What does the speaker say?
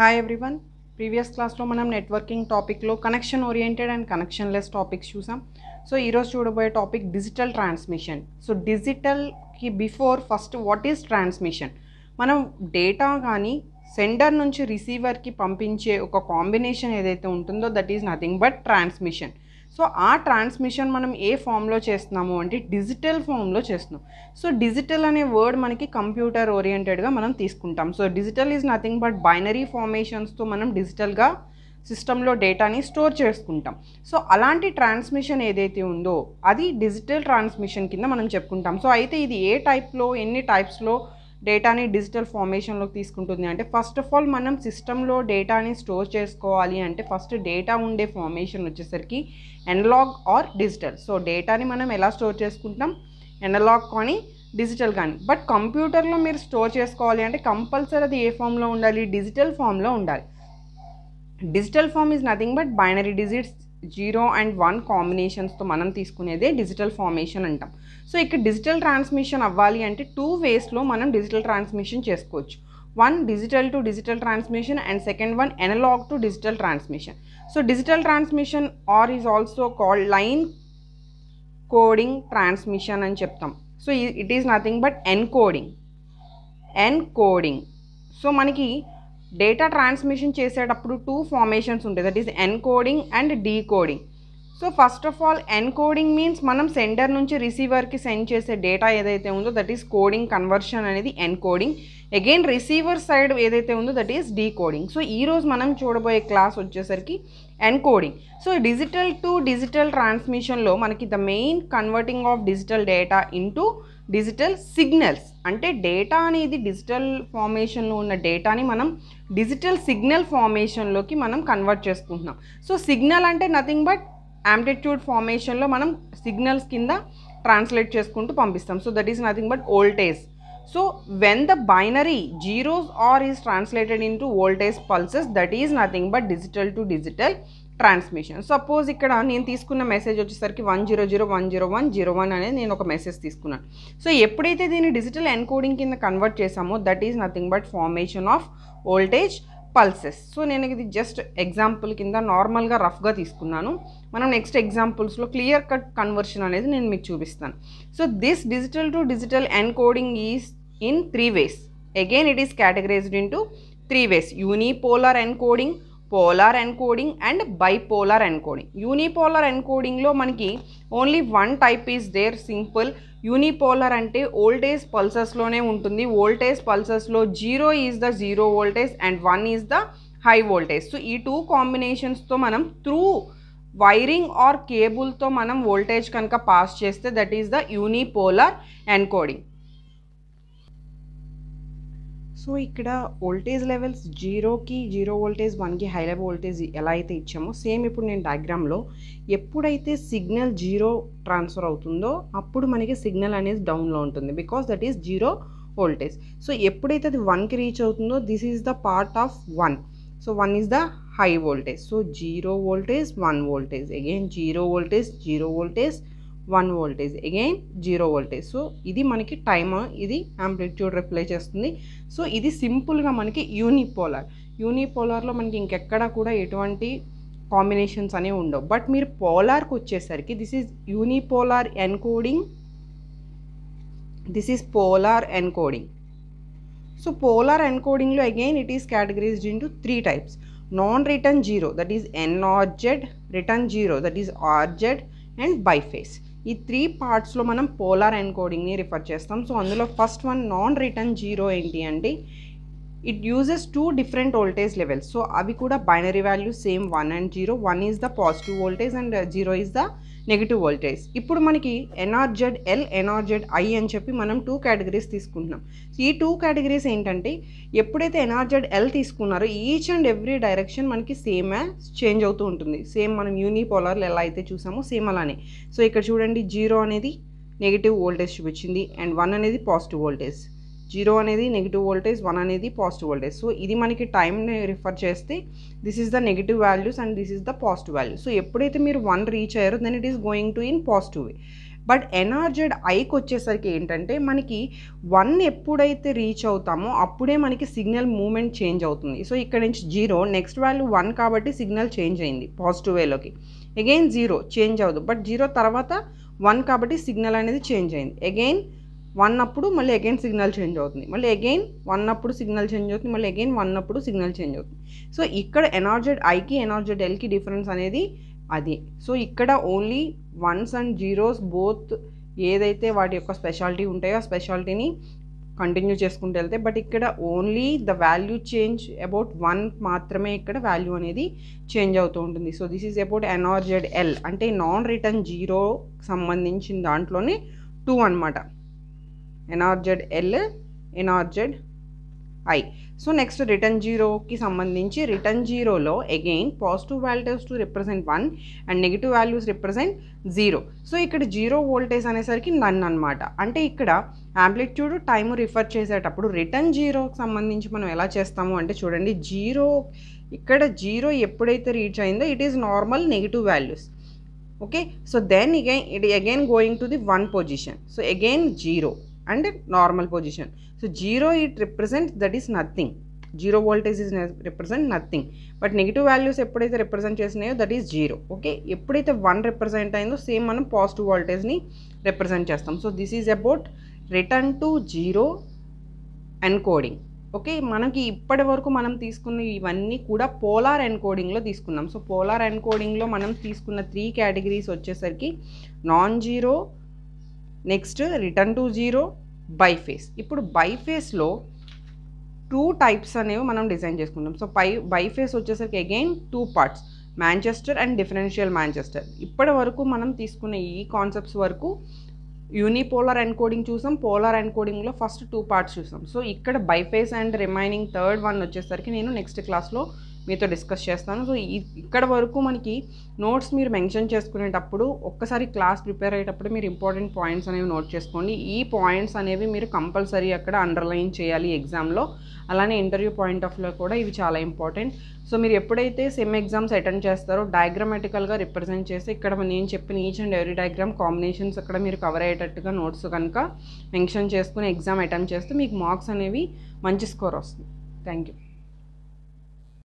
Hi everyone previous క్లాస్లో మనం networking టాపిక్లో connection oriented and connectionless topics చూసాం సో ఈరోజు చూడబోయే topic digital transmission so డిజిటల్కి before first what is transmission మనం డేటా కానీ సెండర్ నుంచి రిసీవర్కి పంపించే ఒక కాంబినేషన్ ఏదైతే ఉంటుందో that is nothing but transmission so ఆ ట్రాన్స్మిషన్ మనం ఏ ఫామ్లో చేస్తున్నాము అంటే డిజిటల్ ఫామ్లో చేస్తున్నాం. సో డిజిటల్ అనే వర్డ్ మనకి కంప్యూటర్ ఓరియంటెడ్గా మనం తీసుకుంటాం. So digital is nothing but binary ఫార్మేషన్స్తో మనం డిజిటల్గా సిస్టంలో డేటాని స్టోర్ చేసుకుంటాం. సో అలాంటి ట్రాన్స్మిషన్ ఏదైతే ఉందో అది డిజిటల్ ట్రాన్స్మిషన్ కింద మనం చెప్పుకుంటాం. సో అయితే ఇది ఏ టైప్లో ఎన్ని టైప్స్లో డేటాని డిజిటల్ ఫార్మేషన్లోకి తీసుకుంటుంది. అంటే ఫస్ట్ ఆఫ్ ఆల్ మనం సిస్టంలో డేటాని స్టోర్ చేసుకోవాలి అంటే ఫస్ట్ డేటా ఉండే ఫార్మేషన్ వచ్చేసరికి ఎనలాగ్ ఆర్ డిజిటల్. సో డేటాని మనం ఎలా స్టోర్ చేసుకుంటాం ఎనలాగ్ కానీ డిజిటల్ కానీ. బట్ కంప్యూటర్లో మీరు స్టోర్ చేసుకోవాలి అంటే కంపల్సరీ అది ఏ ఫామ్లో ఉండాలి? డిజిటల్ ఫామ్లో ఉండాలి. Digital form is nothing but binary digits zero and one కాంబినేషన్స్తో మనం తీసుకునేదే డిజిటల్ ఫార్మేషన్ అంటాం. సో ఇక్కడ డిజిటల్ ట్రాన్స్మిషన్ అవ్వాలి అంటే టూ వేస్లో మనం డిజిటల్ ట్రాన్స్మిషన్ చేసుకోవచ్చు. One digital to digital transmission and second one analog to digital transmission. So digital transmission or is also called line coding transmission అని చెప్తాం. So it is nothing but encoding. Encoding. So మనకి data transmission చేసేటప్పుడు two formations ఉంటాయి. That is encoding and decoding so first of all encoding means మనం sender నుంచి రిసీవర్కి send చేసే data ఏదైతే ఉందో దట్ ఈస్ కోడింగ్ కన్వర్షన్ అనేది ఎన్కోడింగ్ అగైన్ రిసీవర్ సైడ్ ఏదైతే ఉందో దట్ ఈస్ డీకోడింగ్ సో ఈరోజు మనం చూడబోయే క్లాస్ వచ్చేసరికి encoding so digital to digital ట్రాన్స్మిషన్లో మనకి the main converting of digital data into digital signals అంటే డేటా అనేది డిజిటల్ ఫార్మేషన్లో ఉన్న డేటాని మనం డిజిటల్ సిగ్నల్ ఫార్మేషన్లోకి మనం కన్వర్ట్ చేసుకుంటున్నాం. సో సిగ్నల్ అంటే నథింగ్ బట్ యాంప్లిట్యూడ్ ఫార్మేషన్లో మనం సిగ్నల్స్ కింద ట్రాన్స్లేట్ చేసుకుంటూ పంపిస్తాం. So that is nothing but voltage so when the binary zeros are is translated into voltage pulses that is nothing but digital to digital transmission. Suppose ఇక్కడ నేను తీసుకున్న message వచ్చేసరికి one zero zero one zero one zero one అనేది నేను ఒక message తీసుకున్నాను. So ఎప్పుడైతే దీన్ని డిజిటల్ ఎన్కోడింగ్ కింద కన్వర్ట్ చేసామో that is nothing but formation of voltage pulses so నేను ఇది జస్ట్ ఎగ్జాంపుల్ కింద నార్మల్గా రఫ్గా తీసుకున్నాను. మనం నెక్స్ట్ ఎగ్జాంపుల్స్లో క్లియర్ కట్ కన్వర్షన్ అనేది నేను మీకు చూపిస్తాను. So this digital to digital encoding is in three ways again it is categorized into three ways unipolar encoding polar encoding and bipolar encoding. Unipolar ఎన్కోడింగ్లో మనకి only one type is there simple unipolar అంటే voltage పల్సెస్లోనే ఉంటుంది. Voltage పల్సెస్లో zero is the zero voltage and one is the high voltage so ఈ two కాంబినేషన్స్తో మనం through wiring are కేబుల్తో మనం voltage కనుక pass చేస్తే that is the unipolar encoding so ఇక్కడ వోల్టేజ్ లెవెల్స్ జీరోకి జీరో వోల్టేజ్ వన్కి హై లెవెల్ వోల్టేజ్ ఎలా అయితే ఇచ్చామో సేమ్ ఇప్పుడు నేను డయాగ్రామ్లో ఎప్పుడైతే సిగ్నల్ జీరో ట్రాన్స్ఫర్ అవుతుందో అప్పుడు మనకి సిగ్నల్ అనేది డౌన్లో ఉంటుంది because that is zero voltage so ఎప్పుడైతే అది వన్కి రీచ్ అవుతుందో this is the part of one so one is the high voltage so zero voltage one voltage again zero voltage zero voltage one voltage. Again zero voltage. So ఇది మనకి time ఇది amplitude reply చేస్తుంది. So ఇది సింపుల్గా మనకి unipolar యూనిపోలార్లో మనకి ఇంకెక్కడ కూడా ఎటువంటి కాంబినేషన్స్ అనేవి ఉండవు. బట్ మీరు పోలార్కి వచ్చేసరికి this is unipolar encoding this is polar encoding so polar ఎన్కోడింగ్లో again it is categorized into three types non return zero that is NRZ return zero that is RZ and biphase ఈ three పార్ట్స్లో మనం polar ఎన్కోడింగ్ని refer చేస్తాం. So అందులో first one non return zero ఏంటి అంటే it uses two different voltage levels so అవి కూడా binary value same one and zero one is the positive voltage and zero is the negative voltage ఇప్పుడు మనకి NRZ L NRZ I అని చెప్పి మనం two categories తీసుకుంటున్నాం. ఈ టూ కేటగిరీస్ ఏంటంటే ఎప్పుడైతే ఎన్ఆర్జెడ్ ఎల్ తీసుకున్నారో ఈచ్ అండ్ ఎవ్రీ డైరెక్షన్ మనకి సేమ్ చేంజ్ అవుతూ ఉంటుంది. సేమ్ మనం యూనిపోలార్లు ఎలా అయితే చూసామో సేమ్ అలానే. సో ఇక్కడ చూడండి జీరో అనేది నెగిటివ్ వోల్టేజ్ చూపించింది అండ్ వన్ అనేది పాజిటివ్ వోల్టేజ్ జీరో అనేది నెగిటివ్ వోల్టేజ్ వన్ అనేది పాజిటివ్ వోల్టేజ్. సో ఇది మనకి టైంని రిఫర్ చేస్తే this is the negative values and this is the positive value so ఎప్పుడైతే మీరు వన్ రీచ్ అయ్యారో then it is going to in positive way but NRZ ఐకి వచ్చేసరికి ఏంటంటే మనకి వన్ ఎప్పుడైతే రీచ్ అవుతామో అప్పుడే మనకి సిగ్నల్ మూమెంట్ చేంజ్ అవుతుంది. సో ఇక్కడ నుంచి జీరో నెక్స్ట్ వాల్యూ వన్ కాబట్టి సిగ్నల్ చేంజ్ అయింది పాజిటివ్ వేలోకి. అగైన్ జీరో చేంజ్ అవ్వదు. బట్ జీరో తర్వాత వన్ కాబట్టి సిగ్నల్ అనేది చేంజ్ అయింది. అగైన్ వన్ అప్పుడు మళ్ళీ అగైన్ సిగ్నల్ చేంజ్ అవుతుంది. మళ్ళీ అగైన్ వన్ అప్పుడు సిగ్నల్ చేంజ్ అవుతుంది. మళ్ళీ అగైన్ వన్ అప్పుడు సిగ్నల్ చేంజ్ అవుతుంది. సో ఇక్కడ ఎనార్జెడ్ ఐకి ఎనార్జెడ్ ఎల్కి డిఫరెన్స్ అనేది అది. సో ఇక్కడ only ones and zeros both ఏదైతే వాటి యొక్క స్పెషాలిటీ ఉంటాయో ఆ స్పెషాలిటీని కంటిన్యూ చేసుకుంటూ వెళ్తే బట్ ఇక్కడ only the value change about one మాత్రమే ఇక్కడ వాల్యూ అనేది చేంజ్ అవుతూ ఉంటుంది. So this is about NRZ L అంటే నాన్ రిటర్న్ జీరో సంబంధించిన దాంట్లోనే టూ అనమాట NRZ L NRZ I. So next return జీరోకి సంబంధించి రిటర్న్ జీరోలో again positive values to represent one and negative values represent zero so ఇక్కడ జీరో వోల్టేజ్ అనేసరికి none అనమాట అంటే ఇక్కడ యాంప్లిట్యూడ్ టైము రిఫర్ చేసేటప్పుడు రిటర్న్ జీరోకి సంబంధించి మనం ఎలా చేస్తాము అంటే చూడండి జీరో ఇక్కడ జీరో ఎప్పుడైతే రీచ్ అయిందో it is normal negative values okay so then again it again going to the one position so again zero and normal position. So zero it represent that is nothing. Zero voltage is represent nothing. But negative values ఎప్పుడైతే represent చేసినాయో that is zero. Okay? ఎప్పుడైతే one represent అయిందో same మనం positive వోల్టేజ్ని represent చేస్తాం. So this is about return to zero encoding. Okay? మనకి ఇప్పటి వరకు మనం తీసుకున్న ఇవన్నీ కూడా పోలార్ ఎన్కోడింగ్లో తీసుకున్నాం. సో పోలార్ ఎన్కోడింగ్లో మనం తీసుకున్న త్రీ కేటగిరీస్ వచ్చేసరికి non zero next return to zero biphase. ఇప్పుడు బైఫేస్లో టూ టైప్స్ అనేవి మనం డిజైన్ చేసుకుంటాం. సో పై బైఫేస్ వచ్చేసరికి again two parts Manchester and differential Manchester ఇప్పటి వరకు మనం తీసుకున్న ఈ కాన్సెప్ట్స్ వరకు యూనిపోలార్ ఎన్కోడింగ్ చూసాం పోలార్ ఎన్కోడింగ్లో ఫస్ట్ టూ పార్ట్స్ చూసాం. సో ఇక్కడ biphase and remaining third one వచ్చేసరికి నేను నెక్స్ట్ క్లాస్లో మీతో డిస్కస్ చేస్తాను. సో ఇక్కడ వరకు మనకి నోట్స్ మీరు మెన్షన్ చేసుకునేటప్పుడు ఒక్కసారి క్లాస్ ప్రిపేర్ అయ్యేటప్పుడు మీరు ఇంపార్టెంట్ పాయింట్స్ అనేవి నోట్ చేసుకోండి. ఈ పాయింట్స్ అనేవి మీరు కంపల్సరీ అక్కడ అండర్లైన్ చేయాలి ఎగ్జామ్లో. అలానే ఇంటర్వ్యూ పాయింట్ ఆఫ్లో కూడా ఇవి చాలా ఇంపార్టెంట్. సో మీరు ఎప్పుడైతే సెమ్ ఎగ్జామ్స్ అటెండ్ చేస్తారో డయాగ్రామెటికల్గా రిప్రజెంట్ చేసి ఇక్కడ నేను చెప్పిన each and every diagram combinations అక్కడ మీరు కవర్ అయ్యేటట్టుగా నోట్స్ కనుక మెన్షన్ చేసుకుని ఎగ్జామ్ అటెంప్ట్ చేస్తే మీకు మార్క్స్ అనేవి మంచి స్కోర్ వస్తుంది. Thank you